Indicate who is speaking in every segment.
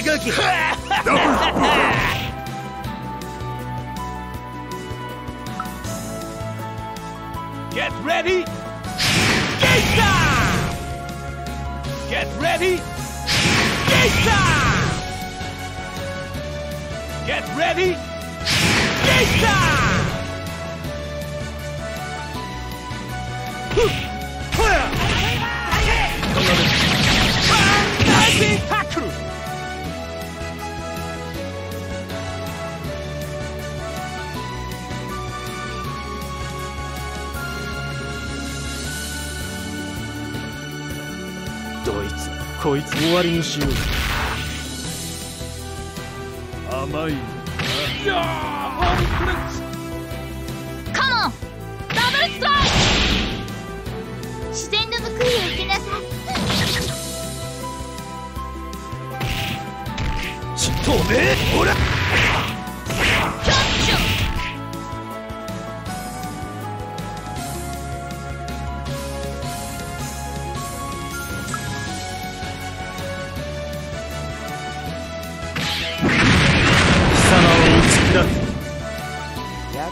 Speaker 1: 高木
Speaker 2: ダブルブー
Speaker 3: Get ready! Game time! Get ready! Game time! Get ready! Game time! Fantastic
Speaker 1: こいつ終わりにしよう。甘い
Speaker 3: いやーホームプレッツ
Speaker 4: カモンダブルストライク。自然の報いを受けなさい。
Speaker 1: ちっとおめえほら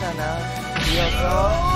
Speaker 1: く
Speaker 5: やだな強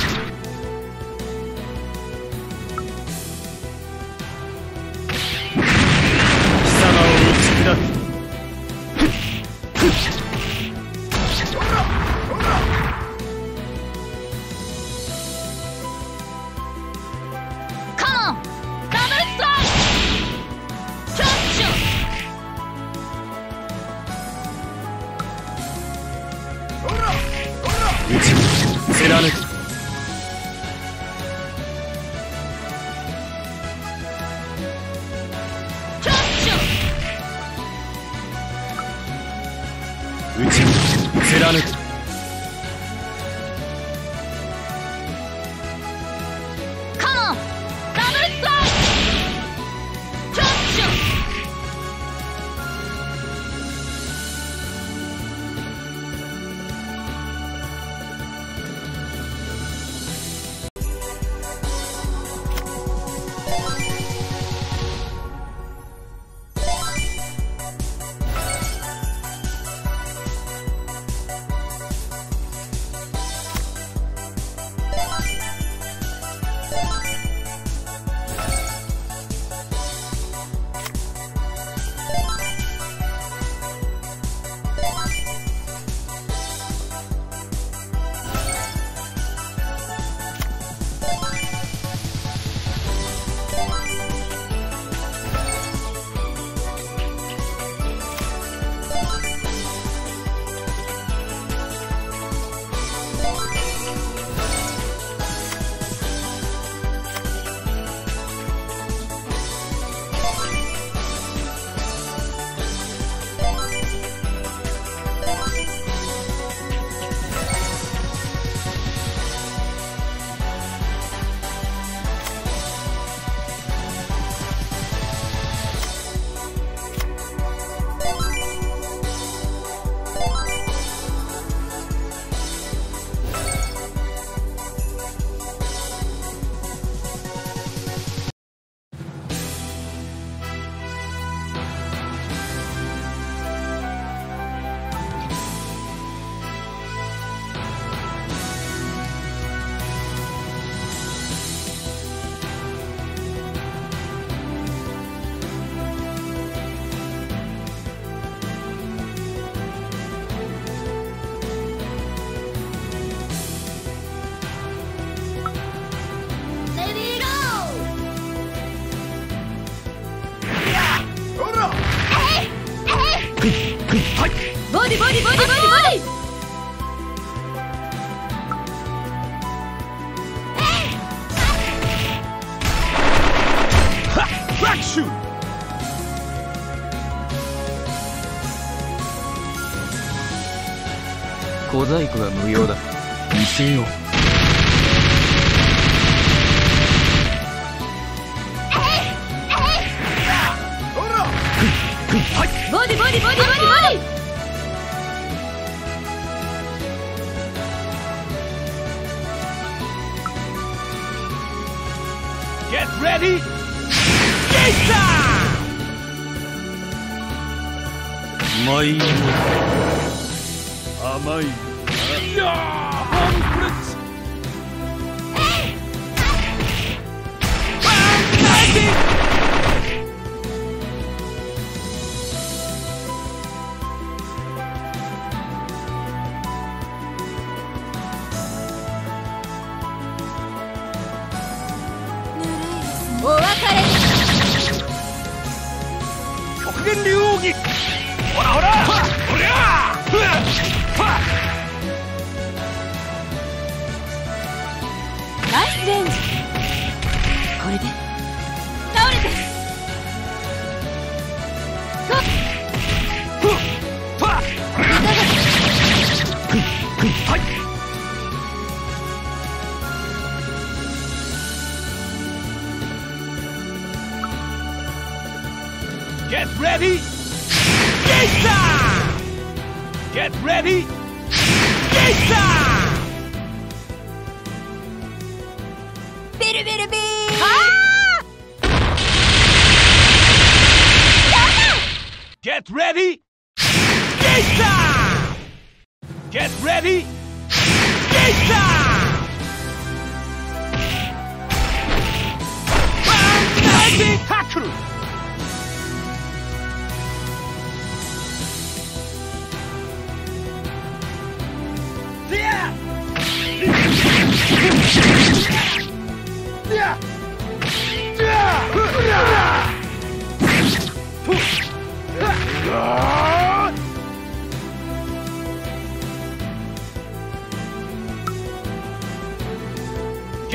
Speaker 1: 貫く
Speaker 4: ボディボディボディボディボディ
Speaker 3: トラクシュー
Speaker 6: 小細工は無用だ見せよ甘い。
Speaker 3: いやーホームフレッチファンタジー
Speaker 4: お別れ
Speaker 3: 極限流奥義ほらほらほり
Speaker 4: ナイスレンジこれで倒れて
Speaker 3: ふふわはい Get ready! Get Get ready! Game time!
Speaker 4: ビルビルビー
Speaker 3: Get ready! Game time! Get ready!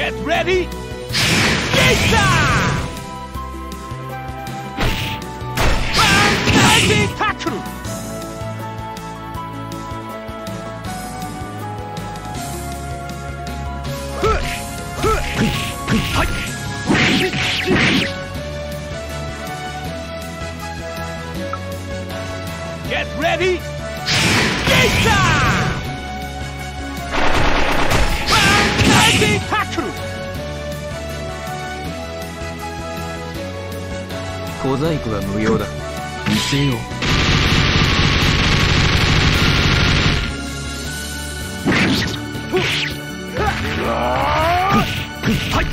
Speaker 3: Get ready! Pizza! Tackle!
Speaker 6: 小細工は無用だ。見せよう。
Speaker 3: はい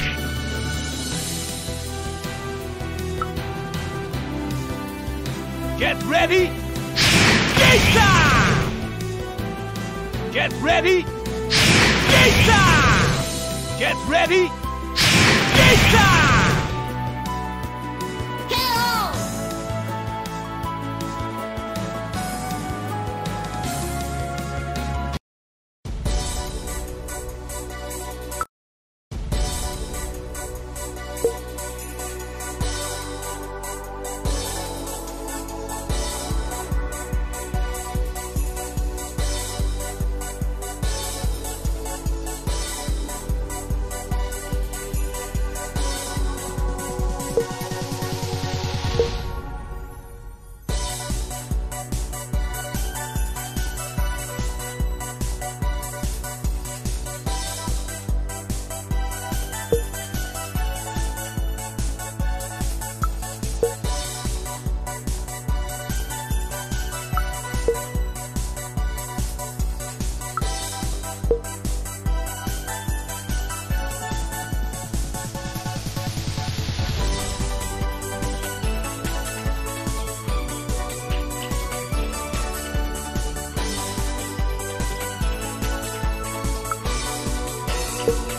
Speaker 3: Get ready! you.